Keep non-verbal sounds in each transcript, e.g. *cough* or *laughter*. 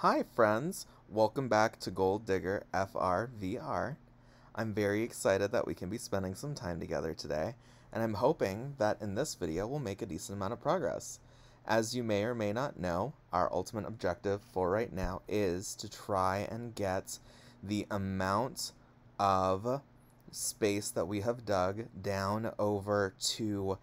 Hi, friends! Welcome back to Gold Digger FRVR. I'm very excited that we can be spending some time together today, and I'm hoping that in this video we'll make a decent amount of progress. As you may or may not know, our ultimate objective for right now is to try and get the amount of space that we have dug down over to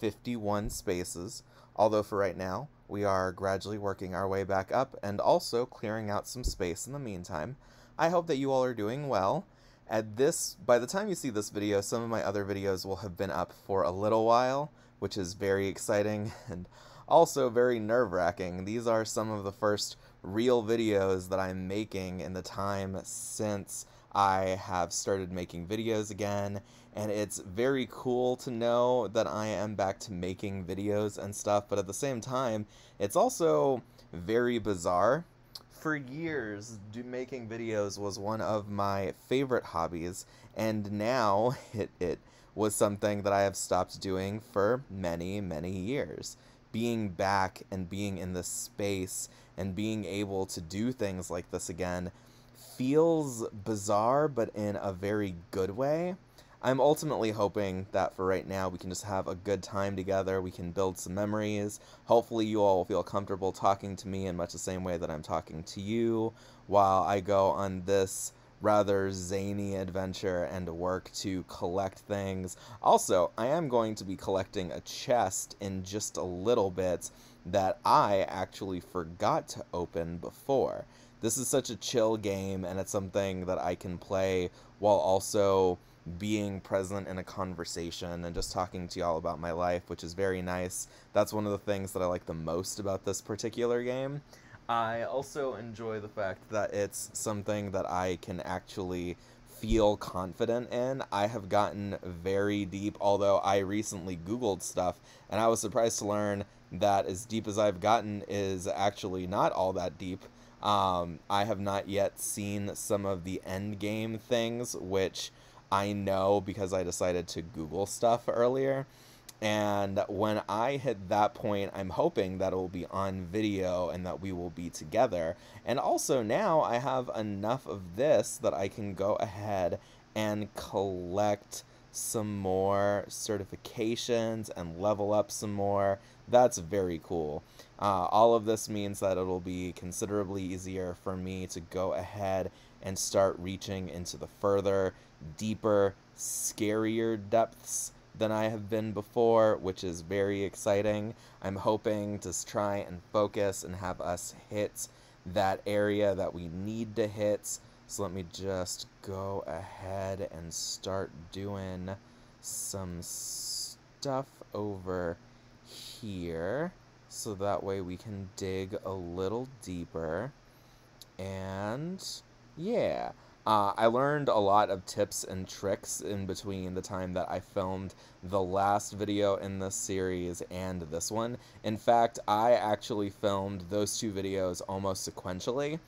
51 spaces, although for right now we are gradually working our way back up and also clearing out some space in the meantime. I hope that you all are doing well. At this, by the time you see this video, some of my other videos will have been up for a little while, which is very exciting *laughs* and also very nerve-wracking. These are some of the first real videos that I'm making in the time since I have started making videos again, and it's very cool to know that I am back to making videos and stuff, but at the same time, it's also very bizarre. For years, making videos was one of my favorite hobbies, and now *laughs* it, it was something that I have stopped doing for many, many years. Being back and being in this space and being able to do things like this again feels bizarre, but in a very good way. I'm ultimately hoping that for right now we can just have a good time together, we can build some memories. Hopefully you all will feel comfortable talking to me in much the same way that I'm talking to you while I go on this rather zany adventure and work to collect things. Also, I am going to be collecting a chest in just a little bit that I actually forgot to open before this is such a chill game and it's something that I can play while also being present in a conversation and just talking to y'all about my life, which is very nice. That's one of the things that I like the most about this particular game. I also enjoy the fact that it's something that I can actually feel confident in. I have gotten very deep, although I recently Googled stuff, and I was surprised to learn that as deep as I've gotten is actually not all that deep. Um, I have not yet seen some of the end game things, which I know because I decided to Google stuff earlier. And when I hit that point, I'm hoping that it will be on video and that we will be together. And also now I have enough of this that I can go ahead and collect some more certifications and level up some more. That's very cool. Uh, all of this means that it'll be considerably easier for me to go ahead and start reaching into the further, deeper, scarier depths than I have been before, which is very exciting. I'm hoping to try and focus and have us hit that area that we need to hit. So let me just go ahead and start doing some stuff over here so that way we can dig a little deeper. And yeah. Uh, I learned a lot of tips and tricks in between the time that I filmed the last video in this series and this one. In fact, I actually filmed those two videos almost sequentially,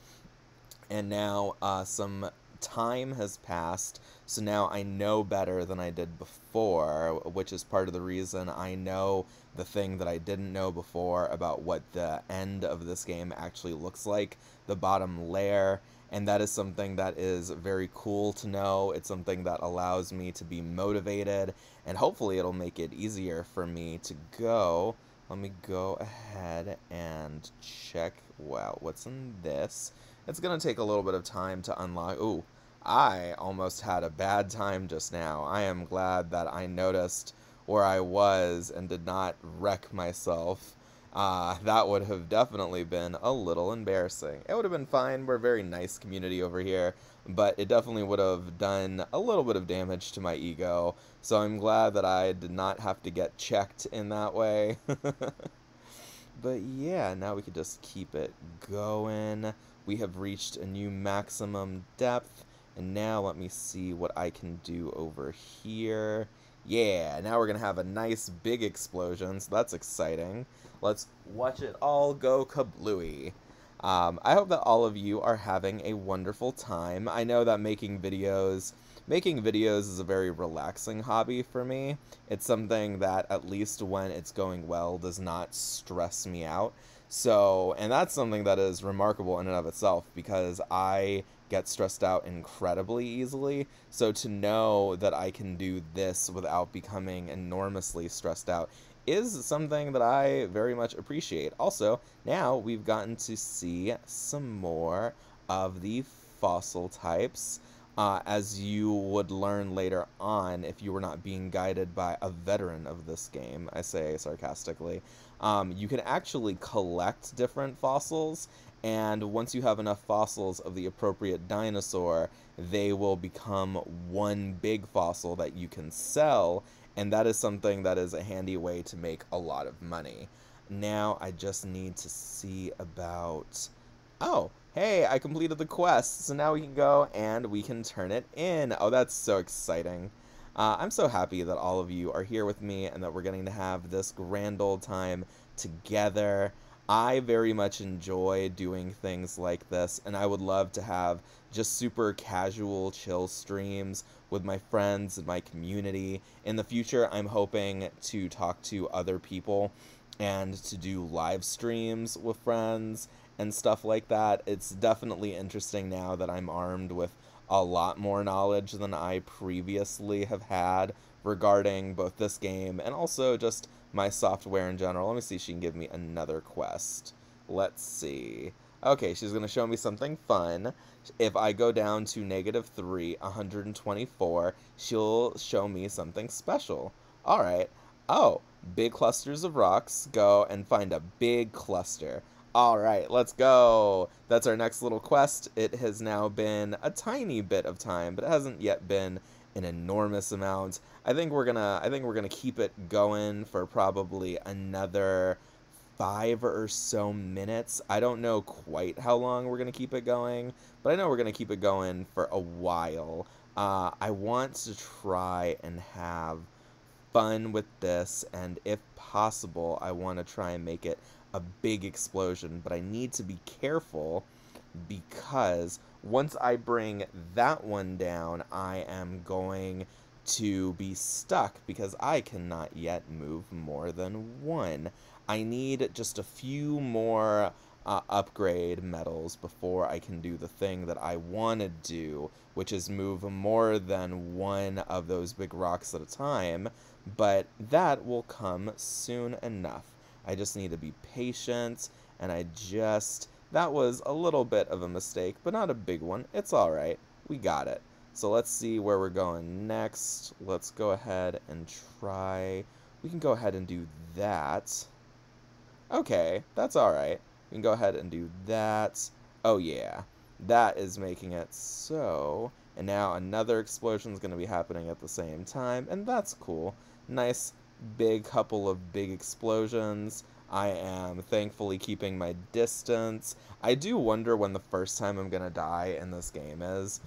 and now uh, some time has passed, so now I know better than I did before, which is part of the reason I know the thing that I didn't know before about what the end of this game actually looks like, the bottom layer, and that is something that is very cool to know. It's something that allows me to be motivated, and hopefully it'll make it easier for me to go. Let me go ahead and check, wow, what's in this? It's going to take a little bit of time to unlock, ooh, I almost had a bad time just now. I am glad that I noticed where I was and did not wreck myself. Uh, that would have definitely been a little embarrassing. It would have been fine. We're a very nice community over here, but it definitely would have done a little bit of damage to my ego. So I'm glad that I did not have to get checked in that way. *laughs* but yeah, now we can just keep it going. We have reached a new maximum depth. And now let me see what I can do over here. Yeah, now we're going to have a nice big explosion, so that's exciting. Let's watch it all go kablooey. Um, I hope that all of you are having a wonderful time. I know that making videos making videos is a very relaxing hobby for me. It's something that, at least when it's going well, does not stress me out. So, and that's something that is remarkable in and of itself because I get stressed out incredibly easily. So, to know that I can do this without becoming enormously stressed out is something that I very much appreciate. Also, now we've gotten to see some more of the fossil types. Uh, as you would learn later on if you were not being guided by a veteran of this game, I say sarcastically. Um, you can actually collect different fossils, and once you have enough fossils of the appropriate dinosaur, they will become one big fossil that you can sell, and that is something that is a handy way to make a lot of money. Now I just need to see about... Oh, hey, I completed the quest, so now we can go and we can turn it in. Oh, that's so exciting. Uh, I'm so happy that all of you are here with me and that we're getting to have this grand old time together. I very much enjoy doing things like this, and I would love to have just super casual, chill streams with my friends and my community. In the future, I'm hoping to talk to other people and to do live streams with friends and stuff like that. It's definitely interesting now that I'm armed with a lot more knowledge than I previously have had regarding both this game and also just my software in general. Let me see if she can give me another quest. Let's see. Okay, she's going to show me something fun. If I go down to negative 3, 124, she'll show me something special. Alright. Oh, big clusters of rocks. Go and find a big cluster. All right, let's go. That's our next little quest. It has now been a tiny bit of time, but it hasn't yet been an enormous amount. I think we're gonna I think we're gonna keep it going for probably another five or so minutes. I don't know quite how long we're gonna keep it going, but I know we're gonna keep it going for a while. Uh, I want to try and have fun with this, and if possible, I want to try and make it a big explosion, but I need to be careful because once I bring that one down, I am going to be stuck because I cannot yet move more than one. I need just a few more uh, upgrade medals before I can do the thing that I want to do, which is move more than one of those big rocks at a time, but that will come soon enough. I just need to be patient, and I just... That was a little bit of a mistake, but not a big one. It's alright. We got it. So let's see where we're going next. Let's go ahead and try... We can go ahead and do that. Okay, that's alright. Can go ahead and do that. Oh yeah, that is making it so... And now another explosion is going to be happening at the same time, and that's cool. Nice big couple of big explosions. I am thankfully keeping my distance. I do wonder when the first time I'm gonna die in this game is.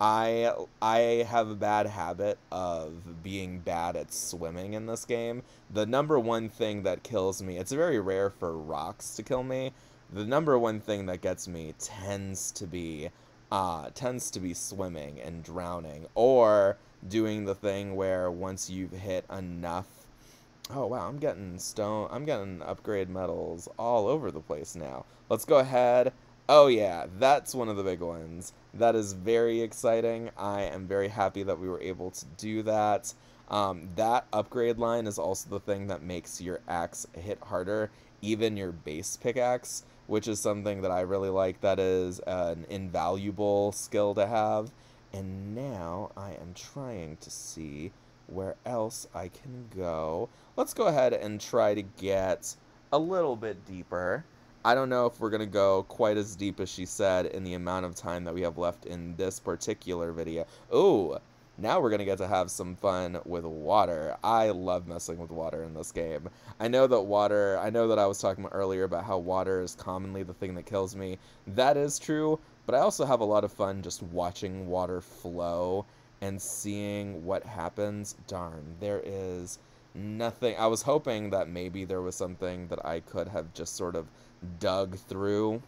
I I have a bad habit of being bad at swimming in this game. The number one thing that kills me, it's very rare for rocks to kill me. The number one thing that gets me tends to be uh tends to be swimming and drowning or doing the thing where once you've hit enough Oh wow, I'm getting stone, I'm getting upgrade medals all over the place now. Let's go ahead. Oh yeah, that's one of the big ones. That is very exciting. I am very happy that we were able to do that. Um, that upgrade line is also the thing that makes your axe hit harder, even your base pickaxe, which is something that I really like. That is an invaluable skill to have. And now I am trying to see where else I can go. Let's go ahead and try to get a little bit deeper. I don't know if we're going to go quite as deep as she said in the amount of time that we have left in this particular video. Ooh, now we're going to get to have some fun with water. I love messing with water in this game. I know that water, I know that I was talking earlier about how water is commonly the thing that kills me. That is true, but I also have a lot of fun just watching water flow and seeing what happens, darn, there is nothing. I was hoping that maybe there was something that I could have just sort of dug through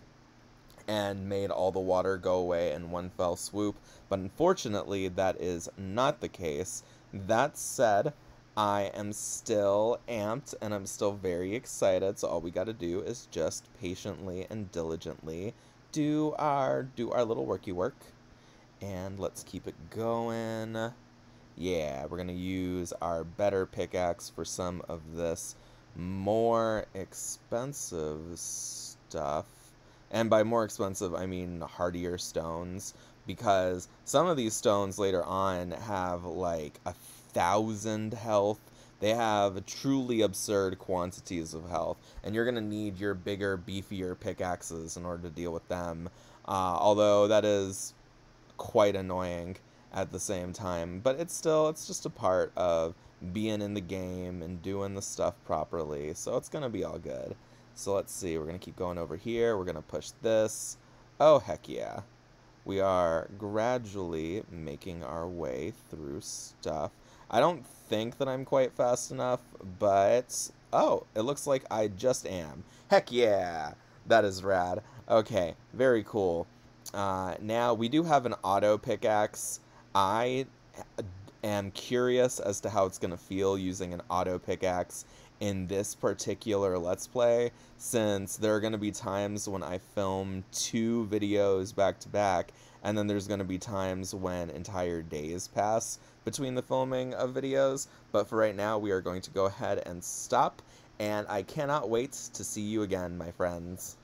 and made all the water go away in one fell swoop, but unfortunately that is not the case. That said, I am still amped and I'm still very excited. So all we got to do is just patiently and diligently do our do our little worky work. And let's keep it going. Yeah, we're going to use our better pickaxe for some of this more expensive stuff. And by more expensive, I mean hardier stones because some of these stones later on have like a thousand health. They have truly absurd quantities of health, and you're going to need your bigger, beefier pickaxes in order to deal with them. Uh, although that is quite annoying at the same time, but it's still, it's just a part of being in the game and doing the stuff properly, so it's going to be all good. So let's see, we're going to keep going over here, we're going to push this. Oh, heck yeah. We are gradually making our way through stuff. I don't think that I'm quite fast enough, but... Oh, it looks like I just am. Heck yeah! That is rad. Okay, very cool. Uh, now, we do have an auto pickaxe. I am curious as to how it's going to feel using an auto pickaxe in this particular Let's Play, since there are going to be times when I film two videos back to back, and then there's going to be times when entire days pass between the filming of videos. But for right now, we are going to go ahead and stop, and I cannot wait to see you again, my friends.